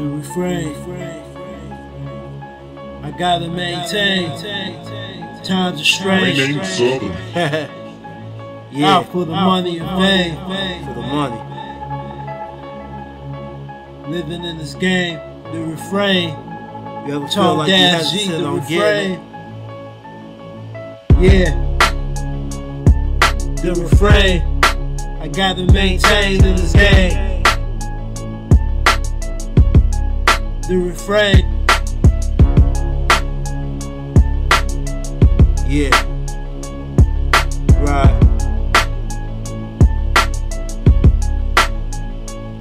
the refrain. I gotta maintain. Times are strange. My name's Southern. yeah, out for the money and fame. For the money. Living in this game, the refrain. You ever feel like you Dash G, hesitant on getting refrain. it? Yeah. The refrain. I gotta maintain in this game. The refrain. Yeah. Right.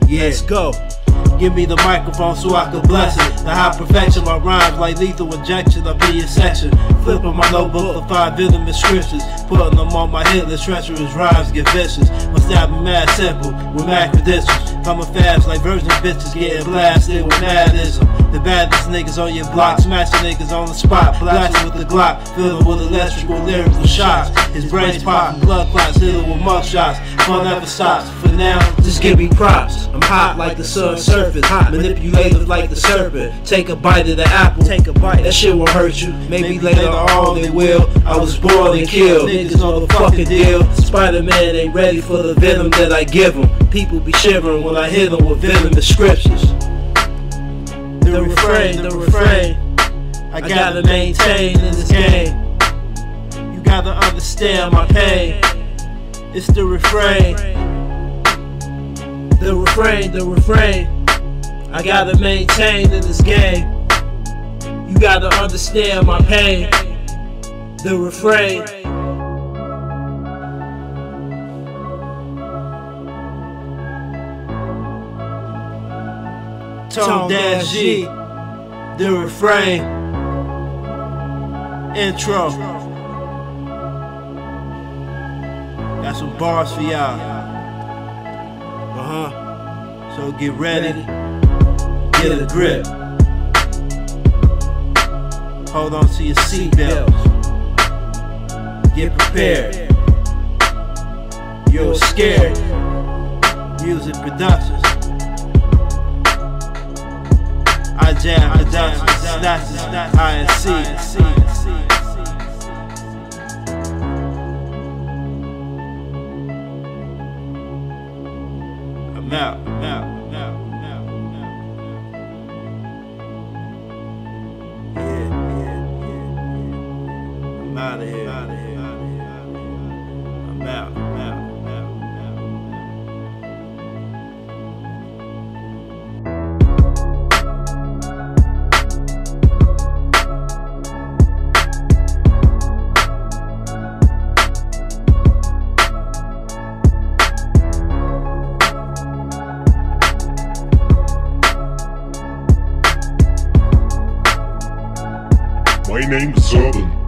Yeah. Let's go. Give me the microphone so I can bless it. The high perfection, my rhymes like lethal injection. I'll be in section. Flipping my notebook for five venomous scriptures. Putting them on my hit list. Treacherous rhymes get vicious. My style be mad simple with mad credentials. Coming fast like virgin bitches getting blasted with madism. The baddest niggas on your block, smashing niggas on the spot. Blasting with the Glock, filling with electrical lyrical shots. His brains popping, blood clots, hitting with mug shots. Fun never stops. For now, just give me props. I'm hot like the sun's surface, hot manipulative like the serpent. Take a bite of the apple, take a bite. That shit won't hurt you. Maybe later on they will. I was born and killed. Niggas on the fucking deal. Spider-Man ain't ready for the venom that I give him. People be shivering when I hit them with venomous scriptures. Refrain, the refrain. I gotta maintain in this game. You gotta understand my pain. It's the refrain. The refrain, the refrain. I gotta maintain in this game. You gotta understand my pain. The refrain. Tone Dash G. The refrain. Intro. Got some bars for y'all. Uh huh. So get ready. Get a grip. Hold on to your seatbelts. Get prepared. You're scared. Music Productions. Jam productions. Snatches. INC. I'm out. I'm out. Out. Yeah, yeah, yeah, yeah. I'm out of here. Out of here. My name's Southern.